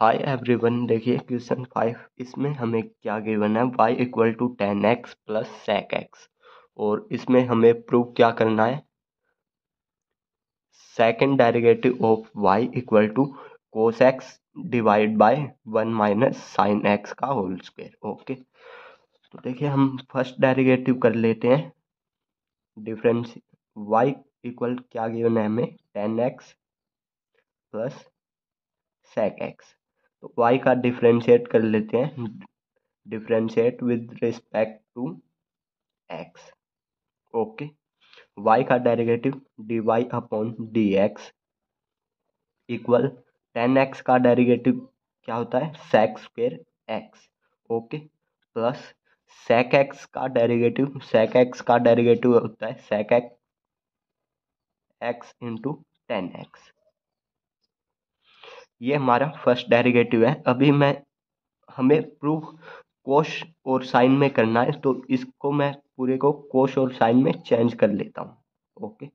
हाय everyone देखिए question five इसमें हमें क्या गिवन है? Y equal to ten X plus sec X और इसमें हमें प्रूव क्या करना है? Second derivative of y equal to cos X divide by one minus sine X का होल स्क्वायर ओके तो देखिए हम फ़र्स्ट डेरिवेटिव कर लेते हैं। डिफरेंस y इक्वल क्या गिवन है हमें? Ten X plus sec X y का डिफ्रेंशिएट कर लेते हैं। Differentiate with respect to X okay Y का derivative D Y upon D X equal ten X का डेरिवेटिव क्या होता है? Sec square X okay plus sec X का डेरिवेटिव सेक एक्स का डेरिवेटिव होता है sec X X into ten X ये हमारा फ़र्स्ट डेरिवेटिव है। अभी मैं, हमें प्रूफ कोश और साइन में करना है तो इसको मैं पूरे को कोश और साइन में चेंज कर लेता हूँ। ओके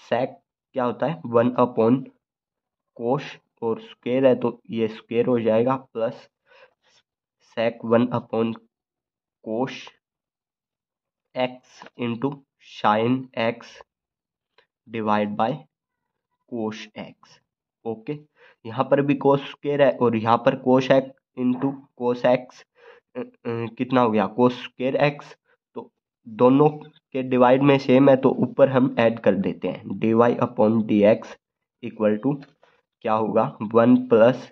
सेक क्या होता है? वन अपॉन कोश और स्क्वेयर है तो ये स्क्वेयर हो जाएगा plus sec one upon cos X into sine X divide by cos X okay यहाँ पर भी कोश स्क्र है और यहाँ पर कोश एक्स इंटू कोश एक्स कितना हो गया? कोश स्क्र एक्स तो दोनों के डिवाइड में सेम है तो ऊपर हम ऐड कर देते हैं। D Y upon D X equal to क्या होगा? One plus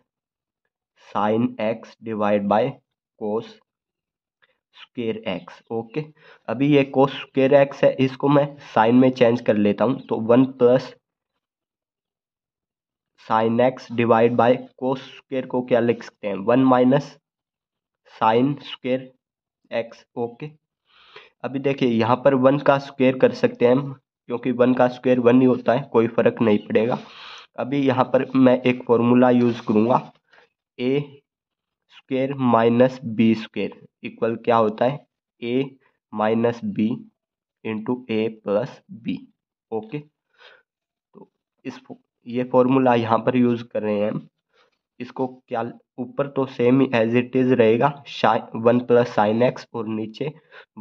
sine X divide by cos square X okay अभी ये कोस स्क्र एक्स है, इसको मैं साइन में चेंज कर लेता हूँ तो one plus sine X divide by cos square को क्या लिख सकते हैं? One minus sine square X okay अभी देखिए, यहाँ पर वन का स्क्वेयर कर सकते हैं हम, क्योंकि वन का स्क्वेयर वन ही होता है, कोई फ़र्क नहीं पड़ेगा। अभी यहाँ पर मैं एक फॉर्मूला यूज़ करूँगा। A square minus B square equal क्या होता है? A minus B into A plus B okay तो इस ये फॉर्मूला यहाँ पर यूज़ कर रहे हैं। इसको क्या ऊपर तो सेम एज इट इज़ रहेगा। वन प्लस साइन एक्स और नीचे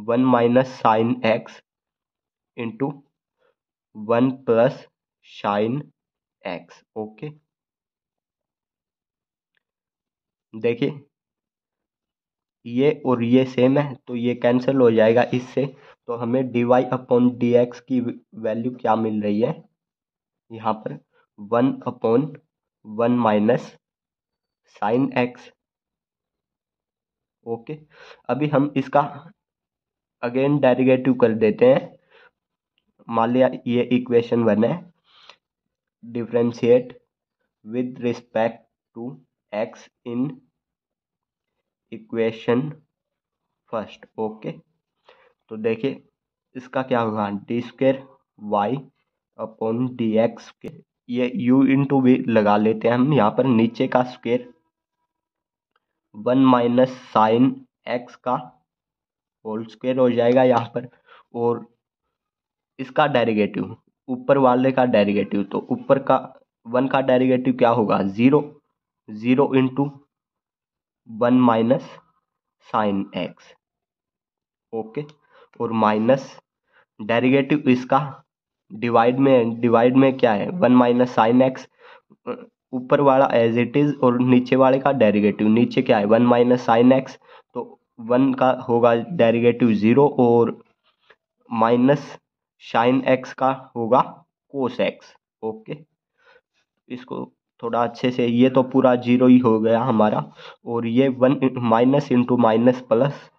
one minus sine X into one plus sine X okay देखिए, ये और ये सेम है तो ये कैंसिल हो जाएगा इससे। तो हमें D Y upon D X की वैल्यू क्या मिल रही है? यहाँ पर one upon one minus sine X. Okay, अभी हम इसका अगेन डेरिवेटिव कर देते हैं। मान लिया ये इक्वेशन वन है। Differentiate with respect to X in equation first. Okay तो देखिए इसका क्या होगा? D square Y upon D X के ये u इंटू भी लगा लेते हैं हम यहाँ पर नीचे का square one minus sine X का होल स्क्वेयर हो जाएगा यहाँ पर और इसका डेरिवेटिव ऊपर वाले का डेरिवेटिव तो ऊपर का वन का डेरिवेटिव क्या होगा? Zero zero into one minus sine X okay और माइनस डेरिवेटिव इसका डिवाइड में डिवाइड में क्या है? वन माइनस साइन एक्स ऊपर वाला एज इट इज़ और नीचे वाले का डेरिवेटिव नीचे क्या है? वन माइनस साइन एक्स तो वन का होगा डेरिवेटिव ज़ीरो और माइनस साइन एक्स का होगा कोस एक्स ओके इसको थोड़ा अच्छे से, ये तो पूरा ज़ीरो ही हो गया हमारा और ये one minus into minus plus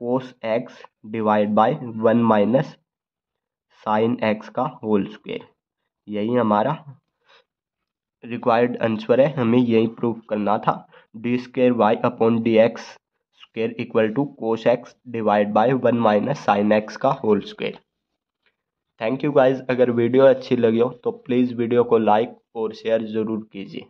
cos X divide by one minus sine X का होल स्क्वेयर यही हमारा रिक्वायर्ड आंसर है। हमें यही प्रूव करना था। D square Y upon D X square equal to cos X divide by one minus sine X का whole square thank you guys अगर वीडियो अच्छी लगी हो तो प्लीज़ वीडियो को लाइक और शेयर ज़रूर कीजिए।